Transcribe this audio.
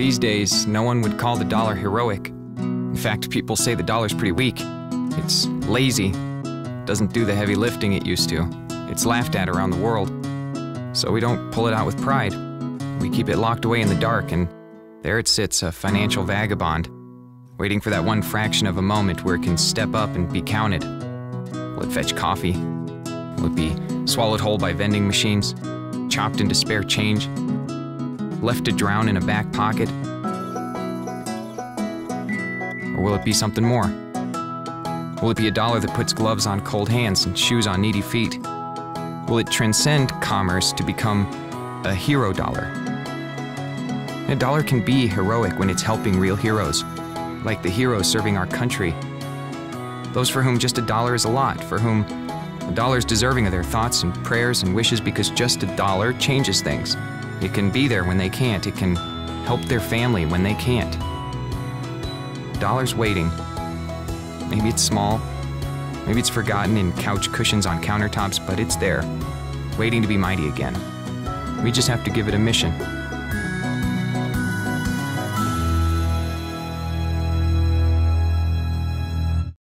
These days, no one would call the dollar heroic. In fact, people say the dollar's pretty weak. It's lazy, doesn't do the heavy lifting it used to. It's laughed at around the world. So we don't pull it out with pride. We keep it locked away in the dark, and there it sits, a financial vagabond, waiting for that one fraction of a moment where it can step up and be counted. Will it fetch coffee? Will it be swallowed whole by vending machines? Chopped into spare change? Left to drown in a back pocket? Or will it be something more? Will it be a dollar that puts gloves on cold hands and shoes on needy feet? Will it transcend commerce to become a hero dollar? A dollar can be heroic when it's helping real heroes, like the heroes serving our country. Those for whom just a dollar is a lot, for whom a dollar is deserving of their thoughts and prayers and wishes because just a dollar changes things. It can be there when they can't, it can help their family when they can't. Dollar's waiting. Maybe it's small, maybe it's forgotten in couch cushions on countertops, but it's there, waiting to be mighty again. We just have to give it a mission.